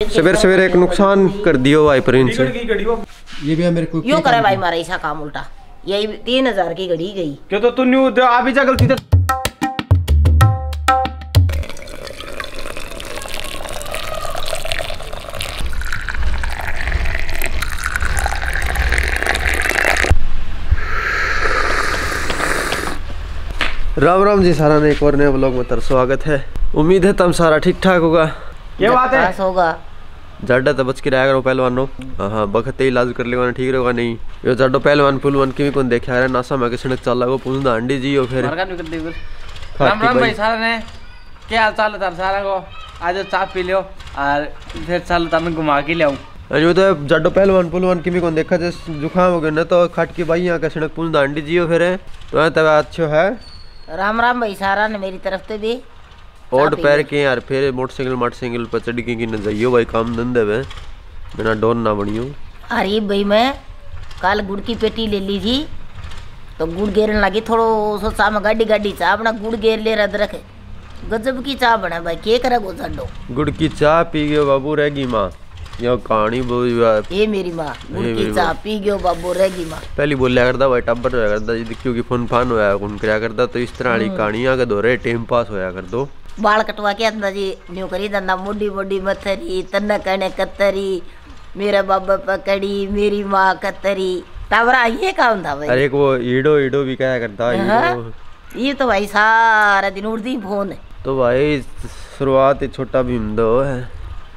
सवेरे सवेरे एक नुकसान कर दियो भाई प्रिंस। ये भी मेरे को यो करे भाई मारा ऐसा काम उल्टा। यही तीन हज़ार की घड़ी गई। क्यों तो तू न्यू आ भी जा गलती से। राम राम जी सारा ने एक और नए ब्लॉग में तर स्वागत है। उम्मीद है तुम सारा ठीक ठाक होगा। क्या बात है? पास होगा। जाडा तो बच के रहा करो पहलवानो। हाँ बखत ही इलाज कर लेवाना ठीक रहेगा नहीं। यो जाडो पहलवान पुलवान किमी कोन देखे? आ रहा नासा में किसी ने चल लगो पुल दांडी जी हो फिर। का हाँ, राम राम भाई। सारा ने क्या हाल चाल है तार सारा को? आज चाय पी लियो और फिर चल तने घुमा के लियाऊं जो तो जाडो पहलवान पुलवान किमी कोन देखा? जैस जुकाम हो गया न तो खट की भाई यहाँ किसी ने पुल दांडी जी हो फिर। तो तब अच्छो है। राम राम भाई सारा ने मेरी तरफ़ से भी। पी पैर के यार फिर मोटरसाइकिल मोटरसाइकिल पर चढ़ के की न जाइयो भाई काम धंधे में बिना डोर ना बनियो। अरे भाई मैं कल गुड़ की पेटी ले ली थी तो गुड़ गेरने लगी थोड़ो सो साम गाड़ी गाड़ी चाह अपना गुड़ गेर ले अदरक गजब की चाह बना भाई के करे गो झंडो गुड़ की चाय पी गयो बाबू रहेगी माँ। यह कहानी बोल ये मेरी माँ गुड़ की चाह पी गयो बाबू रहेगी माँ। पहली बोलिया करता भाई टब्बर होया करता क्योंकि फ़ोन फान होया कौन करता तो इस तरह वाली कहानियाँ के दौरे टाइम पास होया कर दो। बाल कटवा के अंदर जी न्यू करी दंदा मोडी मोडी मथरी तन्ना कने कतरी मेरा बाबा पकड़ी मेरी माँ कतरी तबरा ये काम था भाई अरे वो ईडो ईडो भी कहा करता हाँ। ये तो भाई सारा दिन उड़ती फ़ोन है तो भाई शुरुआत छोटा भीम दो है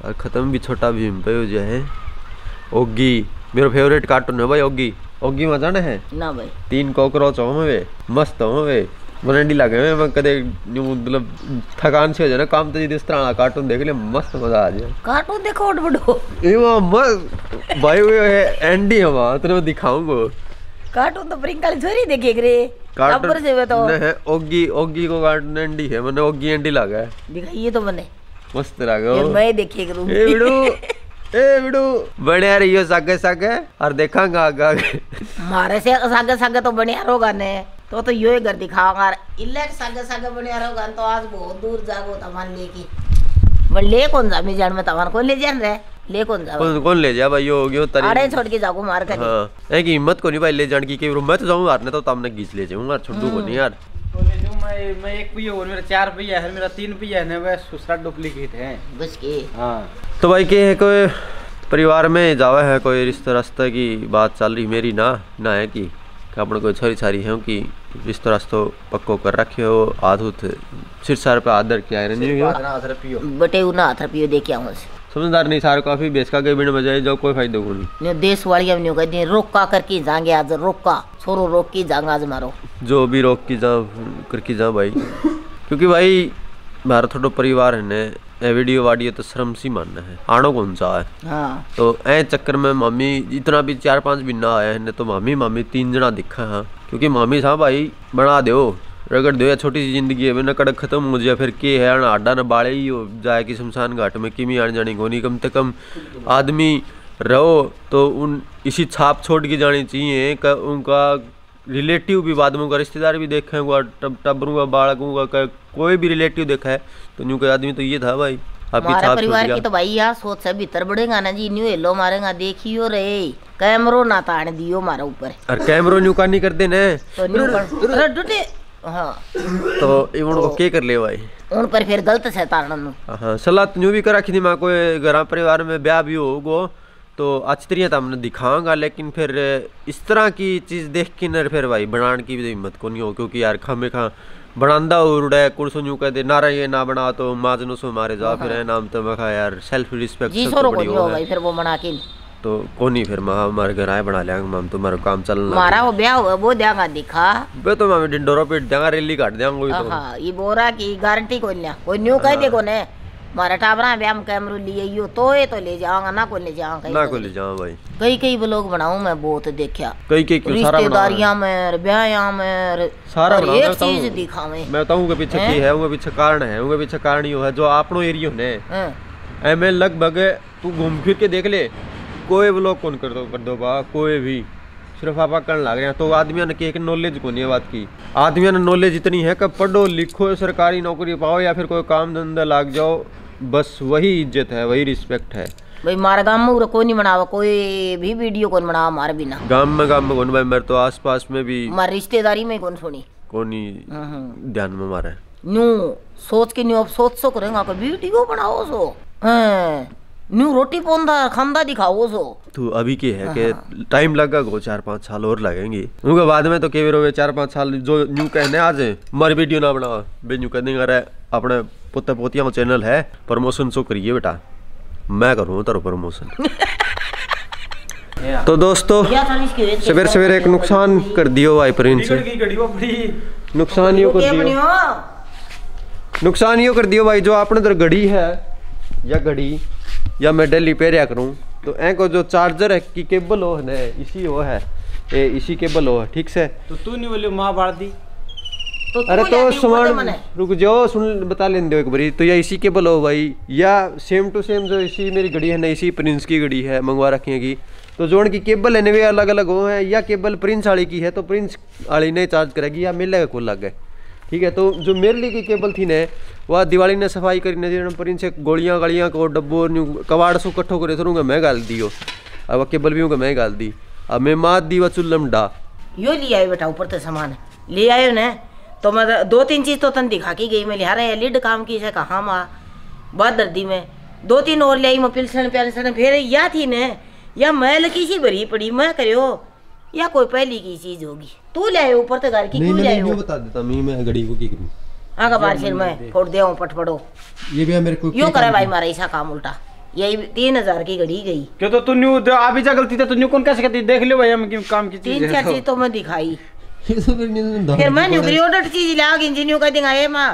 और खत्म भी छोटा भीम पे हो जाए ओगी मेरा फेवरेट कार्टून है भाई ओगी ओगी में जाने है ना भाई तीन कॉकरोच हो वे मस्त हो वे बरंडी लगे हुए मैं कदे यूँ मतलब थकान से हो जाए ना काम तो जिस तरह कार्टून देख ले मस्त मज़ा आ जाए। कार्टून देखो उठ बड़ो। ए वो मस्त भाई वो है एंडी हवा तेरे को दिखाऊँगा। कार्टून तो प्रिंकल छोरी देखे रे टब्बर से वे तो। नहीं है ओगी ओगी को कार्टून एंडी है मैंने ओगी एंडी लगा है। दिखाइए तो मैंने। मस्त लगा ये मैं देखे करूँ। ए बिडू ए बिडू। बड़े रहियो सागे सागे और देखांगा आगे आगे मारे से सागे सागे तो बढ़िया रोगा ने तो तो यो ही घर दिखाऊँगा इले सागे सागे बढ़िया रोगा तो आज बहुत दूर जागो तमान लेके। मैं ले कौन जा मैं जान में तमान कौन ले जान रे ले कौन जा? कौन कौन ले जा भाई यो हो गयो अरे छोड़ के जागो मार कर हाँ। एक हिम्मत को नहीं भाई ले जाने की कि मैं तो जाऊँ हारने तो तुमने घीच ले जाऊँगा छोड़ू को नहीं यार। तो ले जाऊँ मैं मैं एक पहिया और मेरा चार पहिया है मेरा तीन पहिया है वह दूसरा डुप्लीकेट है। बस के। हाँ। तो भाई के है कोई परिवार में जावा है कोई रिश्ता रास्ता की बात चल रही मेरी ना ना है कि? कि अपने कोई छोरी छारी है कि रिश्तो रास्तो पक्को कर रखे हो आधुत सिर सार पे आदर किया है नहीं हो पियो। बटे उना हाथ पियो देखे आऊँ समझदार नहीं सारे काफ़ी बेच का के बिन बजाए जो कोई फ़ायदा को नहीं। ने देश वाली अब कहती रोका करके जाएँगे आज रोका। छोरो रोक के जाएँगे आज मारो। जो भी रोक की जा कर की जा भाई। क्योंकि भाई हमारा थोड़ा परिवार है ने वीडियो वाडियो तो शर्म सी मानना है। आनो कौन सा है? हाँ। तो ऐ चक्कर में मामी इतना भी चार पाँच भी ना आया है तो मामी मामी तीन जना दिखा हाँ। क्योंकि मामी साहब भाई बना दो रगड़ दो या छोटी सी ज़िंदगी है ना कड़क खत्म हो जाए फिर के है ना आडा ना बाड़े ही हो जाए कि शमशान घाट में किमी आने जाने को नहीं कम से कम आदमी रहो तो उन इसी छाप छोड़ के जानी चाहिए उनका रिलेटिव भी बाद में उनका रिश्तेदार भी देखे हुआ टब टबरू का बालकों का कोई भी रिलेटिव देखा है तो न्यू का आदमी तो ये था भाई आपकी हमारे परिवार की तो भाई यार सोच से भीतर बढ़ेगा ना जी न्यू हेलो मारेगा देखियो रे कैमरो ना ताण दियो मारा ऊपर। और कैमरो न्यू का नहीं करते ने। तो न्यू डुटे हाँ। तो इवन को के कर ले भाई। उन पर फिर गलत से तारण हाँ सलाह तो न्यू भी करा रखी थी मैं कोई घर परिवार में ब्याह भी होगो तो अच्छी तरीके तो हमने दिखाऊँगा लेकिन फिर इस तरह की चीज़ देख के न फिर भाई बनाने की भी तो हिम्मत को नहीं हो क्योंकि यार खमे खा बनांदा उड़े कुर्सो न्यू कहते ना रही ना बना तो माजनो सो मारे जा फिर है नाम तो मैं यार सेल्फ रिस्पेक्ट हो भाई फिर वो मना के। तो कौन फिर माँ हमारे घर आए बना लिया माम तुम्हारा काम चलना मारा वो ब्याह हुआ वो देगा दिखा। बे तो मामी डिंडोरा पीट देंगा रेली काट देंगा तो। हाँ ये बोरा की गारंटी को लिया कोई न्यू कह दे को ने मारा टाबरा कैमरो लिए यो तो तो ले जाऊँगा ना को ले जाऊँगा ना को ले जाओ भाई। कई कई ब्लॉग बनाऊँ मैं बहुत देखा कई कई क्यों सारा रिश्तेदारियाँ में ब्याह में सारा एक चीज़ दिखावे। मैं बताऊँ के पीछे की है उनके पीछे कारण है उनके पीछे कारण यो है जो आपनो एरियो ने। एमे लगभग तू घूम फिर के देख ले कोई ब्लॉग कौन कर दो कर दो बा कोई भी। सिर्फ़ आप करने लग रहे हैं। तो आदमियों ने की एक नॉलेज को नहीं है बात की। आदमियों ने नॉलेज इतनी है कि पढ़ो लिखो सरकारी नौकरी पाओ या फिर कोई काम धंधा लाग जाओ बस वही इज़्ज़त है वही रिस्पेक्ट है। भाई मारे गाँव में कोई नहीं बनावा कोई भी वीडियो कौन बनावा हमारे बिना। गाँव में गाँव में कौन भाई मेरे तो आस पास में भी हमारी रिश्तेदारी में कौन सुनी? कौन हम्म। ध्यान में मारा। है न्यू सोच के न्यू अब सोच सो करेंगे वीडियो बनाओ सो। हैं। न्यू रोटी पौंदा खांदा दिखाओ सो तो। अभी के है कि टाइम लगेगा को चार पाँच साल और लगेंगे। उनके बाद में तो केवल वे चार पाँच साल जो न्यू कहने आज मर वीडियो ना बनाओ। बे न्यू कहने अरे अपने पोते पोतिया में चैनल है प्रमोशन सो करिए बेटा। मैं करूँ तेरा प्रमोशन। तो दोस्तों सवेर सवेर एक नुकसान कर दियो भाई प्रिंस। नुकसान यो कर दियो। नुकसान यो कर दियो भाई जो आपने इधर घड़ी है या घड़ी या मैं डेली पेरिया करूँ? तो ए को जो चार्जर है की केबल हो है इसी हो है। ए इसी केबल हो है ठीक से? तो तू नहीं बोलियो माँ बाढ़ दी? तो अरे तो सामान रुक जाओ सुन बता लेने दो एक बारी। तो या इसी केबल हो भाई या सेम टू सेम जो इसी मेरी घड़ी है ना इसी प्रिंस की घड़ी है मंगवा रखी है की? तो जोन की केबल है ना वे अलग अलग हो है या केबल प्रिंस वाली की है तो प्रिंस वाली नहीं चार्ज करेगी या मिलेगा को अलग? गए ठीक है तो जो मेरे लिए की केबल थी ने, वह दिवाली ने सफ़ाई करी ने जिन्होंने प्रिंस से गोलियाँ गलियाँ को, डब्बो कबाड़ सो कट्ठो करे थरूँगा मैं गाल दियो। अब केबल भी हूँ मैं गाल दी। अब मैं मात दी व चुल्लम डा। यो ले आयो बेटा, ऊपर से सामान। ले आयो ने तो मैं दो तीन चीज़ तो तन दिखा के गई, मैं लिया रहा लिड काम की से कहा माँ? बहुत दर्दी में। दो तीन और ले आई, मैं पिलसन पिलसन फिर या थी ने, या मैल की सी भरी पड़ी, मैं करियो, या कोई पहली की चीज़ होगी। तू ले आयो ऊपर से घर की क्यों ले आयो बता देता मैं मैं घड़ी को की करूँ? आगा बार सिर में फोड़ दे। पट पड़ो ये भी मेरे को यो करे भाई मारा ऐसा काम उल्टा। यही तीन हज़ार की घड़ी गई। क्यों तो तू न्यू अभी जा गलती था तू न्यू कौन कैसे कहती? देख लो भाई हम क्यों काम की चीज़ तीन चार चीज़ तो मैं दिखाई। तो फिर फिर मैं न्यूकरी ऑर्डर चीज़ ला न्यू कह देंगे माँ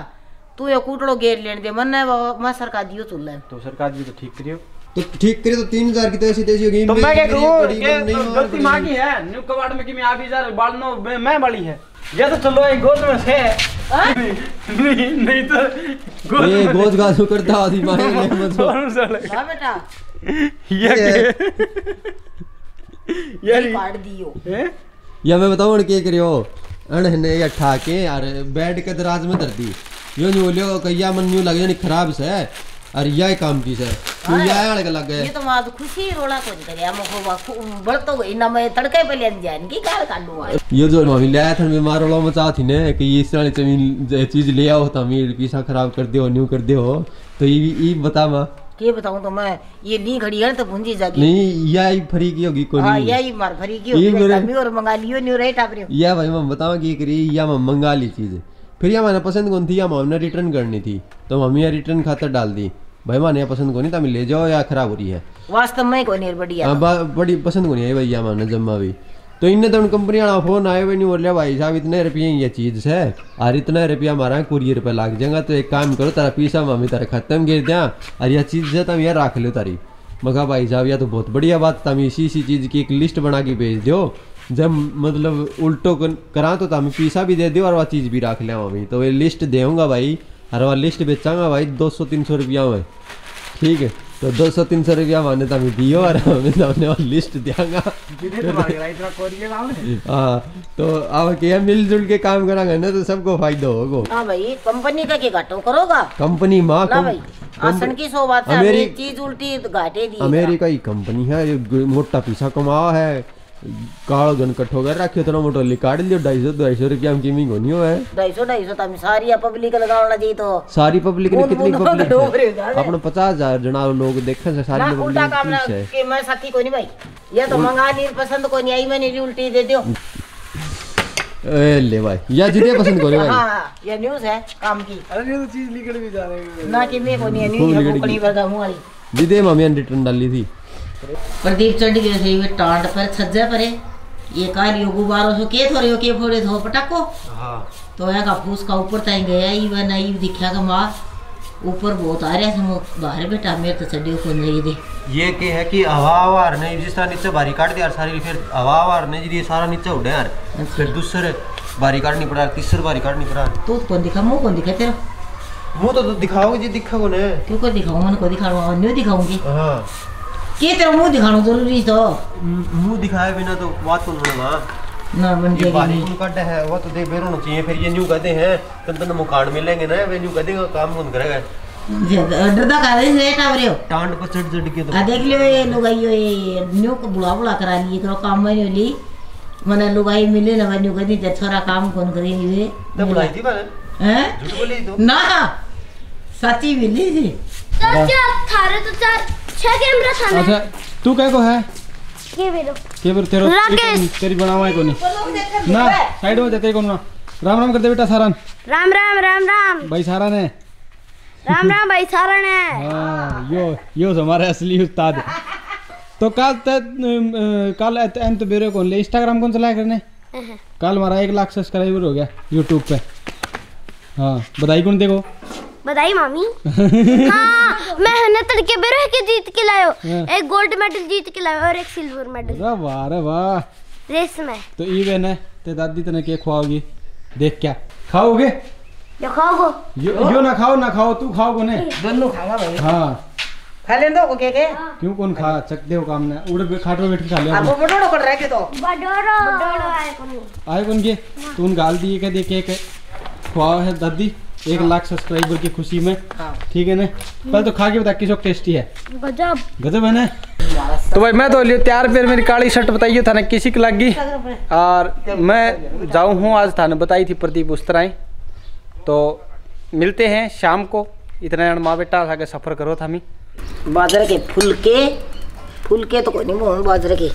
तू ये कूटड़ो गेट लेने दे मन है मैं सरकार दियो चुल तो सरकार जी तो ठीक करियो। तो ठीक करे तो तीन हज़ार की तो ऐसी तैसी होगी। तो मैं क्या करूँ? ये तो गलती। माँ की है। न्यू कबाड़ में कि मैं अभी जा बालनो मैं- मैं बड़ी है। ये तो चलो एक गोद में से नहीं नहीं तो गोद ये में गोज गाजू करता आदि मारे ले मत सो। हाँ बेटा। ये यार काट दियो। ये या मैं बताऊँ के करियो? अण ने या ठाके यार बेड के दराज में धर दी यो न्यू लियो कहिया मन न्यू लगे नहीं खराब से। अरे यह काम की से तू या आड़ के लग गए ये तो माँ खुशी रोला कुछ करे। मुखो बढ़ तो गई। ना मैं तड़के पे ले जाए की गाल काटू आज ये जो मम्मी ले आया था मैं मारो लो मचा थी ने कि ये वाली ज़मीन चीज़ ले आओ तो मेरे पीछा खराब कर दियो न्यू कर दियो तो ये ये बता माँ। के बताऊँ तो मैं ये ली घड़ी है तो पूंजी जागी नहीं या ही फरी की होगी कोई हाँ यही मार भरी की होगी। मेरे- कमी और मंगा लियो न्यू रेट आप रियो या भाई मैं बतावा की करी या मैं मंगा ली चीज़। फिर या मैंने पसंद कौन थी? या हमने रिटर्न करनी थी। तो मम्मी या रिटर्न खातर डाल दी। भाई माने पसंद कोनी तभी ले जाओ या खराब हो रही है? वास्तव में कोई नहीं बढ़िया। हाँ बड़ी पसंद कोनी आई भैया माने जम्मा भी। तो इनने तो कंपनी वाला फ़ोन आए हुए नहीं बोल रहा भाई साहब इतने रुपये ये चीज़ है। और इतना रुपया हमारा कुरियर पे लाग जाएगा तो एक काम करो तारा पीसा मम्मी तेरा खत्म गिर दिया और यह चीज़ है तुम यार रख लो तारी। मगा भाई साहब यह तो बहुत बढ़िया बात तुम इसी इसी चीज़ की एक लिस्ट बना के भेज दो जब मतलब उल्टो करा तो तुम पीसा भी दे दो और वह चीज़ भी रख लिया मम्मी तो ये लिस्ट देऊँगा भाई और वह लिस्ट बेचांगा भाई दो सौ तीन सौ रुपया में। ठीक है तो दो सौ तीन सौ रुपया माने तुम दियो और हमें तुमने वो लिस्ट दियांगा है हाँ तो अब क्या मिलजुल के काम करांगे ना तो सबको फ़ायदा होगा। हाँ भाई कंपनी का के घाटो करोगा? कंपनी माँ ना भाई आसन की सौ बात है चीज़ उल्टी तो घाटे दी। अमेरिका की कंपनी है ये मोटा पैसा कमा है। तो रुपया में कीमिंग होनी हो है ढाई सौ ढाई सौ तम सारी पब्लिक लगावना चाहिए तो। सारी पब्लिक ने बूंद कितनी बूंद पब्लिक डूब रही है है। अपने पचास हज़ार जना लोग देखे से ना सारी उल्टा काम ना पब्लिक है मैं साथी को भाई। ये तो मंगा ली पसंद को नहीं आई मैंने ली उल्टी दे दियो। ए ले भाई। या जिदे पसंद करे भाई। हाँ ये न्यूज़ है काम की। अरे ये तो चीज़ लिखड़ भी जा रहे हैं। ना कि मैं को नहीं न्यूज़ है लिगड़ी कोकणी वर्गा मुँह वाली। जिदे मम्मी ने रिटर्न डाली थी। प्रदीप चढ़ गए थे वे टांड पर छज्जे परे। ये काल यो गुब्बारों से के थोड़े हो के फोड़े थो पटाको हाँ। तो है का फूस का ऊपर ताई गया ही वह नहीं दिखा का माँ। ऊपर बहुत आ रहा है बाहर बेटा मेरे तो चढ़ियो को नहीं दे। ये के है कि हवा हवा नहीं जिस तरह नीचे बारी काट दिया सारी फिर हवा हवा नहीं जी सारा नीचे उड़े यार। फिर दूसरे बारी काटनी पड़ा तीसरी बारी काटनी पड़ा। तू कौन दिखा मुँह कौन दिखा तेरा? मुँह तो दिखाओगे जी दिखा को ने क्यों को दिखाऊँ मन को और न्यू दिखाऊँगी। हाँ। के तेरा मुँह दिखाना ज़रूरी तो। मुँह दिखाए बिना तो बात सुन ना ना बन ये बारी कौन काटे है? वो तो देख बेर होना चाहिए फिर ये न्यू कहते हैं तन तन मुकान मिलेंगे ना वे न्यू कहते हैं काम कौन करेगा? डरदा का दे रेट आवरियो टांड पर चढ़ चढ़ के तो आ देख लियो ये लुगाई ये न्यू को बुला बुला करा लिए करो काम में ली मने लुगाई मिले ना न्यू कदी ते छोरा काम कौन करेगी वे? तो बुलाई थी मैंने हैं? झूठ बोली तो? ना सच्ची मिली थी। थारे तो चार छह कैमरा था ना अच्छा तू क्या को है? ये बेरो के फिर तेरो राकेश। तेरी बनावा है कोनी। ना साइड हो जाते कौन। ना राम राम कर दे बेटा सारन। राम राम राम राम। भाई सारन है। राम राम भाई सारण है। हाँ यो यो हमारे असली उस्ताद तो कल कल एम तो बेरे कौन ले इंस्टाग्राम कौन चलाया करने कल हमारा एक लाख सब्सक्राइबर हो गया यूट्यूब पे। हाँ बधाई कौन देखो। बधाई मामी। हाँ मैं हने तड़के बेरो के जीत के लायो। हाँ। एक गोल्ड मेडल जीत के लायो और एक सिल्वर मेडल अरे वाह अरे वाह। रेस में। तो ई बहन है ते दादी तने के खुआओगी। देख क्या खाओगे? जो खाओगो। यो, यो ना खाओ ना खाओ तू खाओ कोने दोनों खागा भाई। हाँ। खा ले दो को के के क्यों कौन खा? चक दे काम ने। उड़ पे खाटो बैठ के खा लिया आपको बड़ोड़ो कर रखे तो? बडोरो बडोरो आए कोनी आए कौन के तू उन गाल दिए के दे के के खुआओ है दादी। एक लाख सब्सक्राइबर की खुशी में। हाँ। ठीक है ना? पहले तो खा के बता किस टेस्टी है। गजब। गजब है ना? तो भाई मैं तो लियो तैयार फिर मेरी काली शर्ट बताइए था ना किसी की लग। गई और मैं जाऊँ हूँ आज थाने बताई थी प्रदीप उस तरह तो मिलते हैं शाम को। इतना माँ बेटा आगे सफ़र करो था हमी बाजरे के फुलके फुलके तो कोई नहीं मोहन बाजरे के।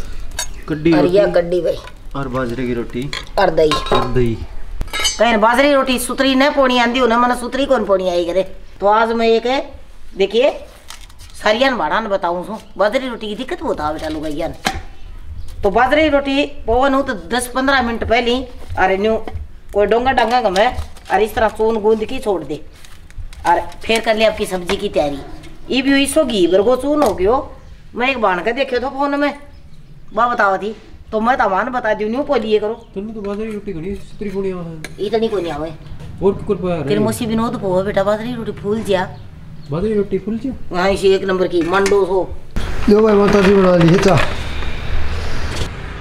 कड्डी और गड्डी भाई। और बाजरे की रोटी। और दही। और दही। कहीं बाजरी रोटी सुतरी न पोनी आंदी हो ना मैंने सुतरी कौन पोनी आई करे तो आज मैं एक देखिए सरियन भाड़ा न बताऊँ सो बाजरी रोटी की दिक्कत होता बेटा लुगाइया तो बाजरी रोटी पवन हो तो दस पंद्रह मिनट पहले अरे न्यू कोई डोंगा डांगा गमे और इस तरह सोन गूंद की छोड़ दे और फिर कर ले आपकी सब्ज़ी की तैयारी ये भी इसो घी बरगो चून हो गयो मैं एक बाण के देखे तो फ़ोन में बा बतावा थी तो मैं तमान बता दी न्यू पोलिए करो। तन्ने तो बाजरे की रोटी घणी सुतरी कोनी आवे। इतनी कोई नहीं आवे। और कुकर पर फिर मुसी विनोद को बेटा बाजरी रोटी फूल जिया। बाजरे की रोटी फुल जा वहाँ से एक नंबर की मंडो सो। लो भाई माता जी बना ली है चा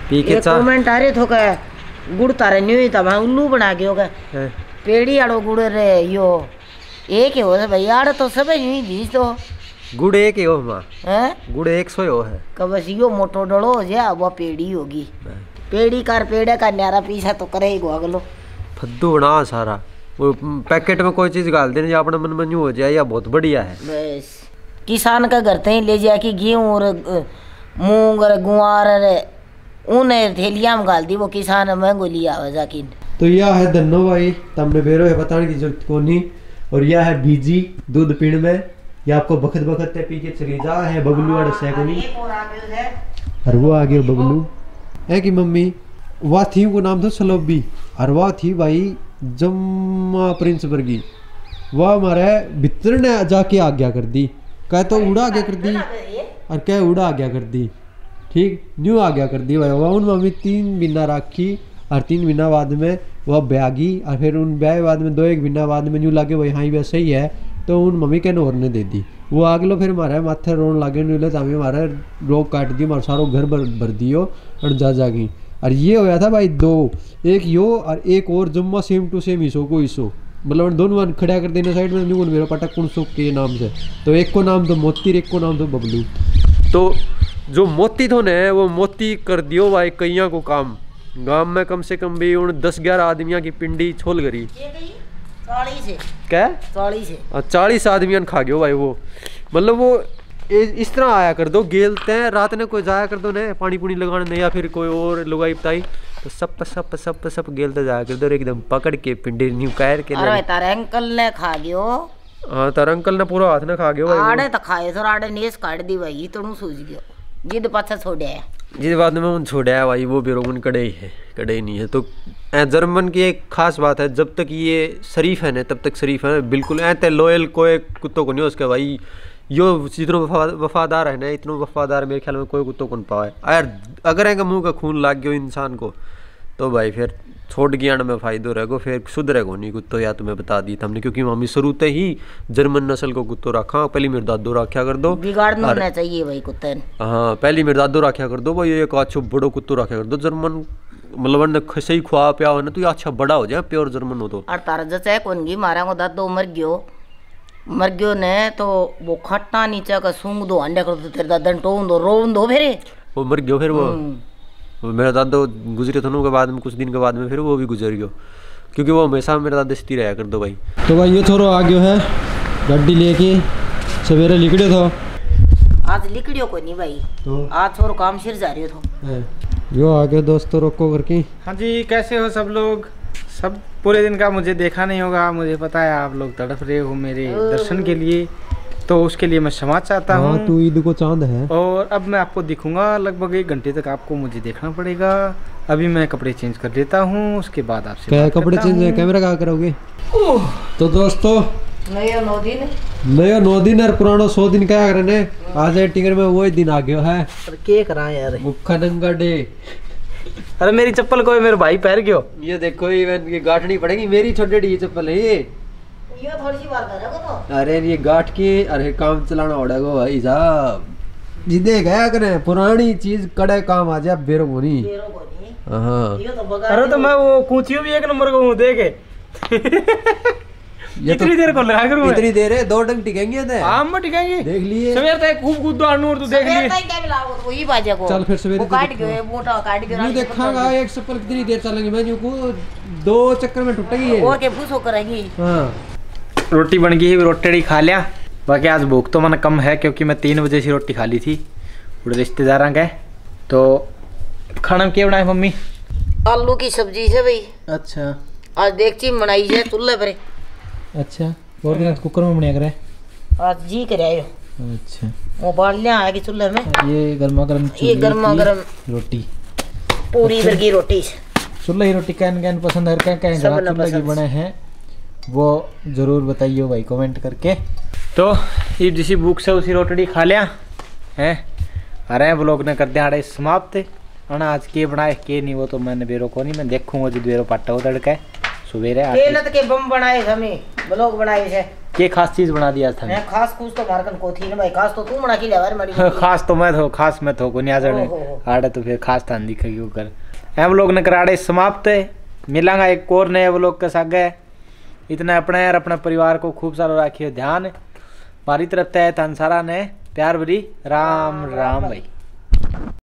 पी के एक चा कमेंट आ रहे थो का गुड़ तारे न्यू ही तमा उल्लू बना के होगा है। पेड़ी आड़ो गुड़ रे यो। एक ही हो रे भाई आड़ तो सब यूँ ही बीज तो। गुड़ एक ही हो माँ हैं? गुड़ एक सौ ही हो है कब बस यो मोटो डलो हो जा वो पेड़ी होगी। पेड़ी कार पेड़े का न्यारा पीछा तो करे ही अगलो फद्दू बना सारा। वो पैकेट में कोई चीज़ डाल देने अपने मन में हो जाए या बहुत बढ़िया है। बस। किसान का घर ते ही ले जाके गेहूँ और मूंग और गुआर ऊन थैलिया में गाल दी वो किसान महंगो लिया हो जाकिन। तो यह है धन्नो भाई तमने बेरो है बताने की ज़रूरत को नहीं और यह है बीजी दूध पीण में। यह आपको बखत बखत ते पी के चली जा है बबलू अड़ से और वो आ गया बबलू। है कि मम्मी? वाह थी को नाम था सलोबी। और वाह थी भाई जम्मा प्रिंस वर्गी। वह हमारे भितर ने जाके आज्ञा कर दी। कह तो उड़ा आज्ञा कर दी। और कह उड़ा आज्ञा कर दी। ठीक? न्यू आज्ञा कर दी भाई। वह उन मम्मी तीन बिना राखी और तीन बिना बाद में वह ब्यागी। और फिर उन ब्याह बाद में दो एक बिना बाद में न्यू लागे हाँ ही वैसे ही है। तो उन मम्मी के नौर ने दे दी। वो आग लो, फिर मारा माथे रोन लागे न्यू ले तामी हमारे रोग काट दी हमारा सारो घर भर भर दियो, और जा जागी और ये होया था भाई दो, एक यो और एक और, जम्मा सेम टू सेम इसो को इसो। मतलब दोनों खड़ा कर देने साइड में मेरा पटक कुण सो के नाम से। तो एक को नाम तो मोती और एक को नाम तो बबलू। तो जो मोती थो ने, वो मोती कर दियो भाई कैया को काम। गाँव में कम से कम भी उन दस ग्यारह आदमियों की पिंडी छोल है क्या? चालीस है। ने खा गयो भाई वो। मतलब वो इस तरह आया कर दो गेल तय रात ने कोई जाया कर दो ने पानी पुनी लगाने ने या फिर कोई और लुगाई बताई तो सब पे सब पे सब पे सब गेल ते जाया कर दो और एकदम पकड़ के पिंडी न्यू कैर के अरे तारे अंकल ने खा गयो। हाँ तार अंकल ने पूरा हाथ ने खा गयो। आड़े तो खाए थोड़ा आड़े नेस काट दी भाई तो सूझ गयो। जिद पाछा छोड़े। जिस बात में उन छोड़ा है भाई वो बेरोगन कड़े ही है कड़े ही नहीं है तो ए जर्मन की एक खास बात है जब तक ये शरीफ है ना तब तक शरीफ है बिल्कुल ऐते लॉयल कोई कुत्तों को नहीं उसके भाई। यो जितनो वफा- वफादार है ना इतनो वफादार मेरे ख्याल में कोई कुत्तों को नहीं है। यार अगर इनका मुँह का खून लाग गयो इंसान को तो भाई फिर छोड़ ज्ञान में फायदो रहेगो फिर सुधरेगो नहीं कुत्तो या तुम्हें बता दी हमने क्योंकि मम्मी शुरू से ही जर्मन नस्ल को कुत्तो रखा पहली मेरे दादो रखा कर दो बिगाड़ना चाहिए भाई कुत्ते। हाँ पहली मेरे दादो रखा कर दो भाई एक अच्छो बड़ो कुत्तो रखा कर दो जर्मन मतलब उन्हें ख- सही खुआ पिया हो ना तो ये अच्छा बड़ा हो जाए प्योर जर्मन हो तो और तारा जचा कौन गी मारा को दादो मर गयो मर गयो ने तो वो खट्टा नीचे का सूंग दो अंडे कर दो तेरे दादा टोन दो रोन दो फिर वो मर गयो फिर वो मेरा दादा गुजरे थे के बाद में कुछ दिन के बाद में फिर वो भी गुजर गयो क्योंकि वो हमेशा मेरा दादा स्थिर रहा कर दो भाई तो भाई ये थोड़ा आ गयो है गाड़ी लेके सवेरे निकले था आज लिकड़ियो को नहीं भाई तो आज छोरो काम सिर जा रही हो तो है। यो आ गयो दोस्तों रोको करके। हाँ जी कैसे हो सब लोग? सब पूरे दिन का मुझे देखा नहीं होगा मुझे पता है आप लोग तड़प रहे हो मेरे दर्शन के लिए। तो उसके लिए मैं क्षमा चाहता हाँ हूँ। तू ईद को चाँद है। और अब मैं आपको दिखूँगा लगभग एक घंटे तक आपको मुझे देखना पड़ेगा। अभी मैं कपड़े चेंज कर लेता हूँ उसके बाद आपसे क्या कपड़े चेंज कैमरा कहाँ करोगे? तो दोस्तों नयो नौ दिन? नयो नौ दिन और पुरानो सौ दिन क्या करने आज है में वो दिन आ गयो है। के करा यार? मुखा नंगा डे। अरे मेरी चप्पल कोई मेरे भाई पहन गयो। ये देखो ये ये गांठनी पड़ेगी मेरी छोटी ये चप्पल है ये। ये थोड़ी सी बात करेगा तो। अरे ये गांठ के अरे काम चलाना पड़ेगा भाई साहब। जिदे गया करे पुरानी चीज़ कड़े काम आ जाए बेरो नहीं। हाँ। तो अरे तो मैं वो कूचियो भी एक नंबर को हूँ देखे। ये तो इतनी देर को लगा करूँ इतनी देर है दो डंग टिकेंगे थे आम में टिकेंगे? देख लिए। सवेर तक खूब कूद दो नूर तू देख सवेर लिए तक क्या मिलाओ तो वही बाजे को। चल फिर सवेरे वो तो काट देखो। गयो मोटा काट गयो यूँ देखागा एक चप्पल कितनी देर चलेंगे मैं को दो चक्कर में टूटेगी ये। और के फूसो करेगी हाँ। रोटी बन गई रोटी खा लिया। बाकी आज भूख तो मन कम है क्योंकि मैं तीन बजे से रोटी खा ली थी। पूरे रिश्तेदार गए। तो खाना क्या बनाए मम्मी? आलू की सब्ज़ी से भाई। अच्छा। आज देखची बनाई है चूल्हे पर। अच्छा और दिन कुकर में बढ़िया करे। आज जी कर आयो। अच्छा। वो बाल लिया आएगी चूल्हे में? ये गर्मा गर्म ये गर्मा गर्म रोटी। पूरी इधर की रोटी। चूल्हे की रोटी कैन कैन पसंद है कैन कैन चूल्हे की बने हैं। वो ज़रूर बताइए भाई कमेंट करके। तो ये जिसी भूख से उसी रोटी खा लिया है? अरे ब्लॉग ने कर दिया अड़े समाप्त। अना आज के बनाए के नहीं वो तो मैंने बेरो को नहीं मैं देखूँगा जो बेरो पाटा उधड़ के सवेरे आके केनत के बम बनाए हमें। ब्लॉग बनाए थे के खास चीज़ बना दिया था? मैं खास कुछ तो मारकन को थी ना भाई खास तो तू बना के लिया मारी खास तो मैं थो खास मैं थो को आजड़े ओहो। आड़े तो फिर खास थान दिखेगी ऊपर हम लोग ने कराड़े समाप्त है। मिलांगा एक और नए ब्लॉग के साथ इतना अपने और अपने परिवार को खूब सारा रखिए ध्यान। हमारी तरफ़ तय तन सारा ने। प्यार भरी राम राम भाई।